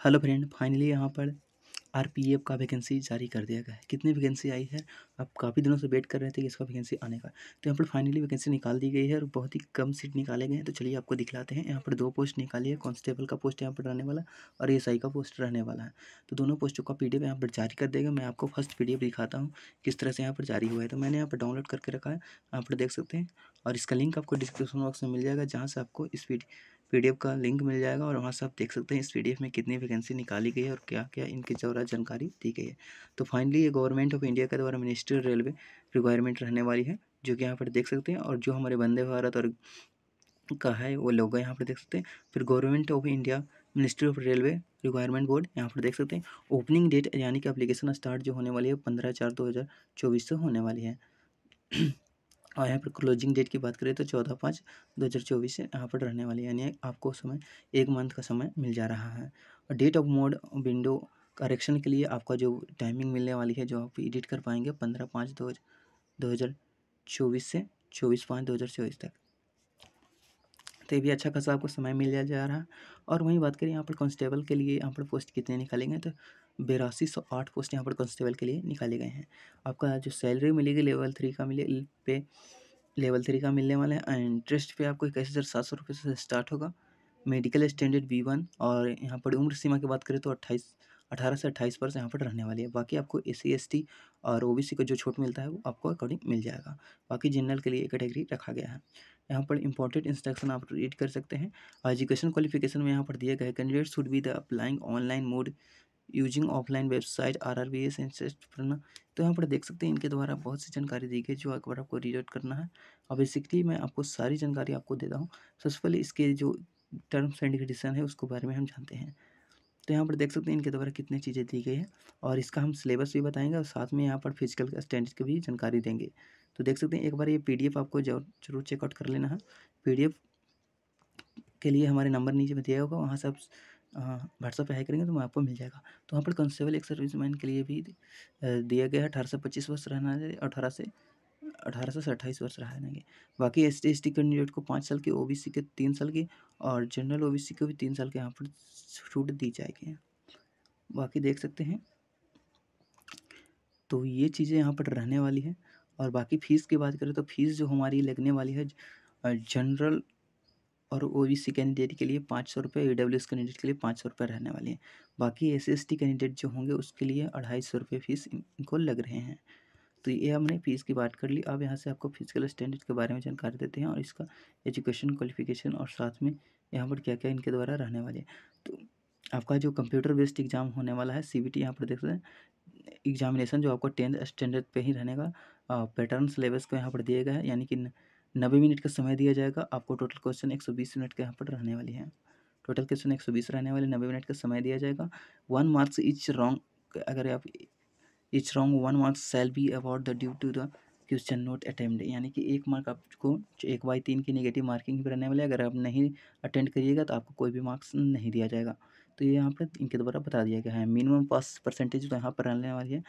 Hello friend, finally यहाँ पर RPF का वैकेंसी जारी कर दिया गया है। कितनी वैकेंसी आई है? आप काफ़ी दिनों से वेट कर रहे थे कि इसका वैकेंसी आने का। तो यहाँ पर फाइनली वैकेंसी निकाल दी गई है और बहुत ही कम सीट निकाले गए हैं। तो चलिए आपको दिखलाते हैं। यहाँ पर दो पोस्ट निकाली है, कांस्टेबल का पोस्ट यहाँ पर रहने वाला और एस का पोस्ट रहने वाला है। तो दोनों पोस्टों का पी यहाँ पर जारी कर देगा। मैं आपको फ़र्स्ट पीडीएफ दिखाता हूँ, किस तरह से यहाँ पर जारी हुआ है। तो मैंने यहाँ पर डाउनलोड करके रखा है, यहाँ पर देख सकते हैं और इसका लिंक आपको डिस्क्रिप्शन बॉक्स में मिल जाएगा, जहाँ से आपको इस पीडीएफ का लिंक मिल जाएगा और वहाँ से आप देख सकते हैं इस पीडीएफ में कितनी वैकेंसी निकाली गई है और क्या क्या इनकी द्वारा जानकारी दी गई है। तो फाइनली ये गवर्नमेंट ऑफ़ इंडिया के द्वारा मिनिस्ट्री रेलवे रिक्वायरमेंट रहने वाली है, जो कि यहाँ पर देख सकते हैं और जो हमारे वंदे भारत और का है, वो लोग यहाँ पर देख सकते हैं। फिर government of India ministry of railway requirement board यहाँ पर देख सकते हैं। ओपनिंग डेट यानी कि अप्लीकेशन स्टार्ट जो होने वाली है पंद्रह चार दो हज़ार चौबीस से होने वाली है। और यहाँ पर क्लोजिंग डेट की बात करें तो चौदह पाँच दो हज़ार चौबीस से यहाँ पर रहने वाली यानी आपको समय, एक मंथ का समय मिल जा रहा है। और date of mode window correction के लिए आपका जो टाइमिंग मिलने वाली है, जो आप एडिट कर पाएँगे पंद्रह पाँच दो दो हज़ार चौबीस से चौबीस पाँच दो हज़ार चौबीस तक। तो ये भी अच्छा खासा आपको समय मिल जा रहा है। और वहीं बात करें यहाँ पर कांस्टेबल के लिए यहाँ पर पोस्ट कितने निकालेंगे तो बेरासी सौ आठ पोस्ट यहाँ पर कांस्टेबल के लिए निकाले गए हैं। आपका जो सैलरी मिलेगी लेवल थ्री का मिले, पे लेवल थ्री का मिलने वाला है इंटरेस्ट पे आपको इक्कीस हज़ार सात सौ रुपये से स्टार्ट होगा। मेडिकल स्टैंडर्ड बी वन और यहाँ पर उम्र सीमा की बात करें तो अट्ठाईस, अठारह से अट्ठाईस वर्ष यहाँ पर रहने वाली है। बाकी आपको एस सी और ओ को जो छूट मिलता है वो आपको अकॉर्डिंग मिल जाएगा। बाकी जनरल के लिए कैटेगरी रखा गया है। यहाँ पर इंपॉर्टेंट इंस्ट्रक्शन आप रीड कर सकते हैं। एजुकेशन क्वालिफिकेशन में यहाँ पर गया है candidate should be the applying online mode using offline website R R B S करना तो यहाँ पर देख सकते हैं, इनके द्वारा बहुत सी जानकारी दी गई जो एक बार आपको रीड करना है। और बेसिकली मैं आपको सारी जानकारी आपको देता हूँ। सबसे पहले इसके जो टर्म्स एंड कंडीशन है, उसके बारे में हम जानते हैं। तो यहाँ पर देख सकते हैं, इनके द्वारा कितनी चीज़ें दी गई है। और इसका हम सिलेबस भी बताएँगे और साथ में यहाँ पर फ़िज़िकल स्टैंडर्ड की भी जानकारी देंगे। तो देख सकते हैं, एक बार ये पीडीएफ आपको ज़रूर चेकआउट कर लेना है। पीडीएफ के लिए हमारे नंबर नीचे में दिया होगा, वहाँ से आप व्हाट्सअप पे हाई करेंगे तो वहाँ आपको मिल जाएगा। तो वहाँ पर कंस्टेबल एक सर्विसमैन के लिए भी दिया गया है, अठारह से पच्चीस वर्ष रहना है, अठारह से अठारह से अट्ठाईस वर्ष रहेंगे बाकी S T S T candidate को पाँच साल के ओ बी सी के तीन साल के और जनरल ओ बी सी को भी तीन साल के यहाँ पर छूट दी जाएगी। बाकी देख सकते हैं। तो ये चीज़ें यहाँ पर रहने वाली है और बाकी फ़ीस की बात करें तो फ़ीस जो हमारी लगने वाली है जनरल और ओ बी सी कैंडिडेट के लिए पाँच सौ रुपये ई डब्ल्यू एस कैंडिडेट के लिए पाँच सौ रुपये रहने वाली है। बाकी एस एस टी कैंडिडेट जो होंगे उसके लिए अढ़ाई सौ रुपये फ़ीस इनको लग रहे हैं। तो ये हमने फ़ीस की बात कर ली। अब यहाँ से आपको फ़िज़िकल स्टैंडर्ड के बारे में जानकारी देते हैं और इसका एजुकेशन क्वालिफिकेशन और साथ में यहाँ पर क्या क्या इनके द्वारा रहने वाले हैं। तो आपका जो कंप्यूटर बेस्ड एग्ज़ाम होने वाला है सी बी टी यहाँ पर देख सकते हैं। एग्जामिनेशन जो आपको टेंथ स्टैंडर्ड पे ही रहने का पैटर्न सिलेबस को यहाँ पर दिया गया है, यानी कि नब्बे मिनट का समय दिया जाएगा। आपको टोटल क्वेश्चन एक सौ बीस मिनट के यहाँ पर रहने वाली है। टोटल क्वेश्चन एक सौ बीस रहने वाले, नब्बे मिनट का समय दिया जाएगा। वन मार्क्स इच रॉन्ग अगर आप each wrong one marks shall be award the due to the question not attempt यानी कि एक मार्क आपको एक बाई तीन की नेगेटिव मार्किंग भी रहने वाले अगर आप नहीं अटेंड करिएगा तो आपको कोई भी मार्क्स नहीं दिया जाएगा। तो ये यहाँ पर इनके द्वारा बता दिया गया है। मिनिमम पास परसेंटेज तो यहाँ पर रहने वाली है।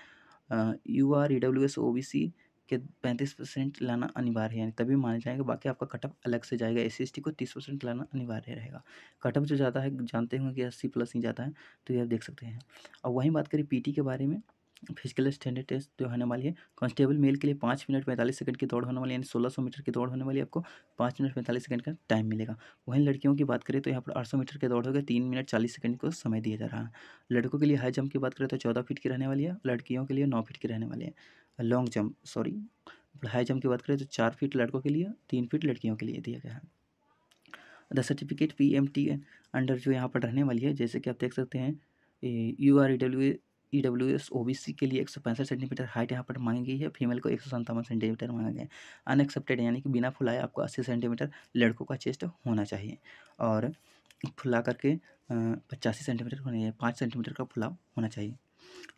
U R E W S O B C के पैंतीस परसेंट लाना अनिवार्य है, यानी तभी माने जाएँगे, बाकी आपका कटअप अलग से जाएगा एस सी को तीस परसेंट लाना अनिवार्य रहेगा। कटअप जो ज़्यादा है, जानते होंगे कि अस्सी प्लस ही जाता है तो ये आप देख सकते हैं। और वहीं बात करें पीटी के बारे में, फ़िज़िकल स्टैंडर्ड टेस्ट जो होने वाली है, कांस्टेबल मेल के लिए पाँच मिनट पैंतालीस सेकंड की दौड़ होने वाली यानी सोलह सौ मीटर की दौड़ होने वाली आपको, पाँच मिनट पैंतालीस सेकंड का टाइम मिलेगा। वहीं लड़कियों की बात करें तो यहाँ पर आठ सौ मीटर की दौड़ होगा, तीन मिनट चालीस सेकंड को समय दिया जा रहा है। लड़कों के लिए हाई जंप की बात करें तो चौदह फीट की रहने वाली है, लड़कियों के लिए नौ फीट की रहने वाली है। Long jump sorry high jump की बात करें तो चार फीट लड़कों के लिए, तीन फीट लड़कियों के लिए दिया गया है। The certificate P M T under जो यहाँ पर रहने वाली है, जैसे कि आप देख सकते हैं U R E W E W S O B C के लिए एक सौ पैंसठ सेंटीमीटर हाइट यहाँ पर मांगी गई है फीमेल को एक सौ संतावन सेंटीमीटर मांगा गया है। अनएक्सेप्टेड यानी कि बिना फुलाए आपको अस्सी सेंटीमीटर लड़कों का चेस्ट होना चाहिए और फुला करके पचासी सेंटीमीटर होने पाँच सेंटीमीटर का फुलाव होना चाहिए।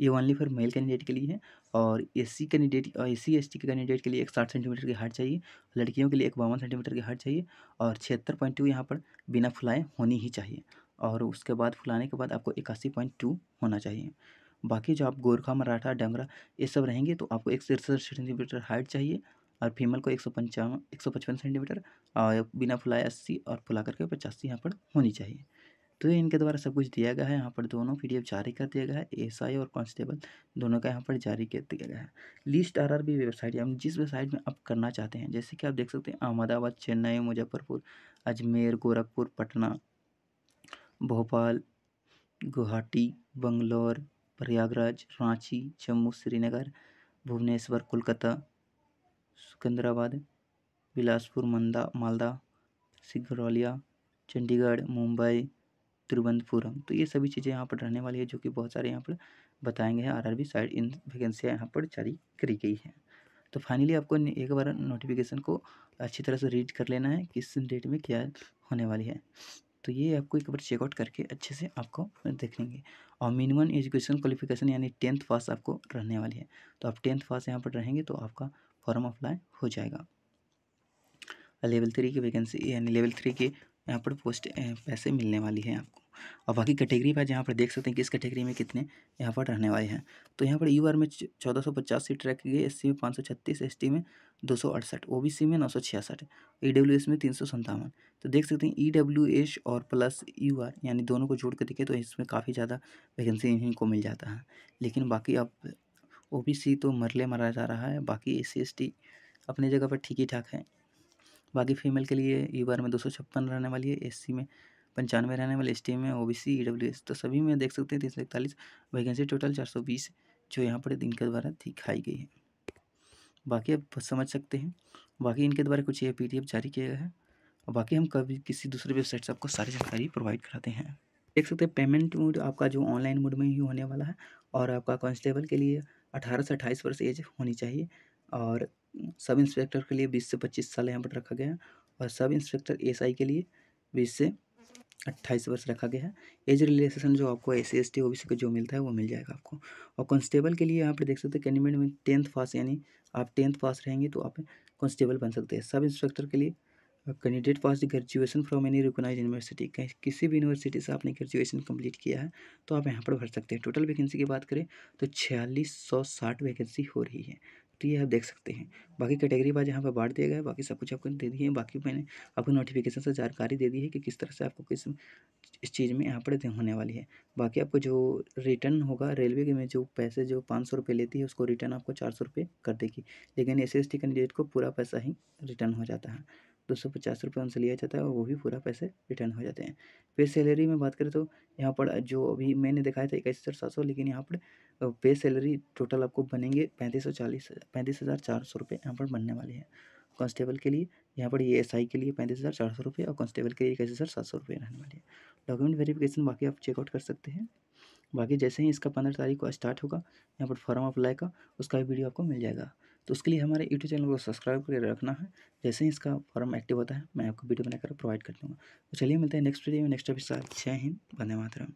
ये ओनली फॉर मेल कैंडिडेट के लिए है और एस सी कैंडिडेट और एस सी एस टी के कैंडिडेट के लिए एक साठ सेंटीमीटर की हाइट चाहिए, लड़कियों के लिए एक बावन सेंटीमीटर की हाइट चाहिए और छिहत्तर पॉइंट टू यहाँ पर बिना फुलाए होनी ही चाहिए और उसके बाद फुलाने के बाद आपको इक्यासी पॉइंट टू होना चाहिए। बाकी जो आप गोरखा, मराठा, डंगरा ये सब रहेंगे तो आपको एक सड़सठ सेंटीमीटर हाइट चाहिए और फीमेल को एक सौ पंचावन, एक सौ पचपन सेंटीमीटर और बिना फुलाए अस्सी और फुला करके पचासी यहाँ पर होनी चाहिए। तो ये इनके द्वारा सब कुछ दिया गया है। यहाँ पर दोनों पीडीएफ जारी कर दिया गया है। एसआई और कांस्टेबल दोनों का यहाँ पर जारी कर दिया गया है। लिस्ट आरआरबी वेबसाइट हम जिस वेबसाइट में आप करना चाहते हैं, जैसे कि आप देख सकते हैं, अहमदाबाद, चेन्नई, मुजफ्फरपुर, अजमेर, गोरखपुर, पटना, भोपाल, गुवाहाटी, बंगलोर, प्रयागराज, रांची, जम्मू, श्रीनगर, भुवनेश्वर, कोलकाता, सिकंदराबाद, बिलासपुर, मंदा, मालदा सिगरौलिया चंडीगढ़, मुंबई तिरुवनंतपुरम। तो ये सभी चीज़ें यहाँ पर रहने वाली है, जो कि बहुत सारे यहाँ पर बताएँगे हैं। आरआरबी साइड इन वैकेंसियाँ यहाँ पर जारी करी गई हैं। तो फाइनली आपको एक बार नोटिफिकेशन को अच्छी तरह से रीड कर लेना है किस डेट में क्या होने वाली है। तो ये आपको एक बार चेकआउट करके अच्छे से आपको देख लेंगे। और मिनिमम एजुकेशन क्वालिफिकेशन यानी टेंथ पास आपको रहने वाली है। तो आप टेंथ पास यहाँ पर रहेंगे तो आपका फॉर्म अप्लाई हो जाएगा। लेवल थ्री की वैकेंसी यानी लेवल थ्री के यहाँ पर पोस्ट पैसे मिलने वाली है आपको। और बाकी कैटेगरी पर यहाँ पर देख सकते हैं कि इस कैटेगरी में कितने यहाँ पर रहने वाले हैं। तो यहाँ पर यू आर में चौदह सौ पचास सीट रखी गई, एस में पाँच सौ छत्तीस एसटी में दो सौ अड़सठ, ओ बी सी में नौ सौ छियासठ ई डब्ल्यू एस में तीन सौ संतावन तो देख सकते हैं ई डब्ल्यू एस और प्लस यू आर यानी दोनों को जोड़ कर देखें तो इसमें काफ़ी ज़्यादा वैकेंसी इन्हीं को मिल जाता है। लेकिन बाकी अब ओ बी सी तो मरले मरा जा रहा है, बाकी एस सी, एस टी अपनी जगह पर ठीक ही ठाक है। बाकी फीमेल के लिए यू आर में दो सौ छप्पन रहने वाली है, एस सी में पंचानवे रहने वाले एस में O B C E W S तो सभी में देख सकते हैं तीन सौ इकतालीस वैकेंसी टोटल चार सौ बीस जो यहाँ पर इनके द्वारा दिखाई गई है। बाकी आप समझ सकते हैं। बाकी इनके द्वारा कुछ ये पी जारी किया गया है। और बाकी हम कभी किसी दूसरे वेबसाइट से आपको सारी जानकारी प्रोवाइड कराते हैं। देख सकते हैं पेमेंट मोड आपका जो ऑनलाइन मोड में ही होने वाला है और आपका कांस्टेबल के लिए अठारह से अट्ठाईस वर्ष एज होनी चाहिए। और सब इंस्पेक्टर के लिए बीस से पच्चीस साल यहाँ पर रखा गया है। और सब इंस्पेक्टर एसआई के लिए बीस से अट्ठाईस वर्ष रखा गया है। एज रिलेशन जो आपको एस सी एस टी जो मिलता है, वो मिल जाएगा आपको। और कांस्टेबल के लिए यहाँ पर देख सकते हैं कैंडिडेट में टेंथ पास यानी आप टेंथ पास रहेंगे तो आप कांस्टेबल बन सकते हैं। सब इंस्पेक्टर के लिए candidate pass graduation from any recognise university कहीं, किसी भी यूनिवर्सिटी से आपने ग्रेजुएशन कंप्लीट किया है तो आप यहाँ पर भर सकते हैं। टोटल वैकेंसी की बात करें तो छियालीस सौ साठ वैकेंसी हो रही है। तो ये आप देख सकते हैं। बाकी कैटेगरी बाज यहाँ पर बांट दिया गया बाकी सब कुछ आपको दे दिए बाकी मैंने आपको नोटिफिकेशन से जानकारी दे दी है कि किस तरह से आपको किस इस चीज़ में यहाँ पर होने वाली है। बाकी आपको जो रिटर्न होगा रेलवे के में, जो पैसे, जो पाँच सौ रुपये लेती है, उसको रिटर्न आपको चार सौ रुपये कर देगी। लेकिन एस सी कैंडिडेट को पूरा पैसा ही रिटर्न हो जाता है। दो सौ पचास रुपये उनसे लिया जाता है और वो भी पूरा पैसे रिटर्न हो जाते हैं। फिर सैलरी में बात करें तो यहाँ पर जो अभी मैंने दिखाया था इक्कीस हज़ार सात सौ, लेकिन यहाँ पर पे सैलरी टोटल आपको बनेंगे पैंतीस सौ चालीस, पैंतीस हज़ार चार सौ रुपये यहाँ पर बनने वाले हैं। कांस्टेबल के लिए यहाँ पर ये एस के लिए पैंतीस हज़ार चार सौ रुपये और कांस्टेबल के लिए इक्कीस हज़ार सात सौ रुपये रहने वाले हैं। डॉक्यूमेंट वेरिफिकेशन बाकी आप चेकआउट कर सकते हैं। बाकी जैसे ही इसका पंद्रह तारीख को स्टार्ट होगा, यहाँ पर फॉर्म अप्लाई का, उसका भी वीडियो आपको मिल जाएगा। तो उसके लिए हमारे यूट्यूब चैनल को सब्सक्राइब करके रखना है। जैसे ही इसका फॉर्म एक्टिव होता है, मैं आपको वीडियो बनाकर प्रोवाइड कर दूँगा। तो चलिए मिलते हैं नेक्स्ट वीडियो में नेक्स्ट एपिसोड जय हिंद, वंदे मातरम।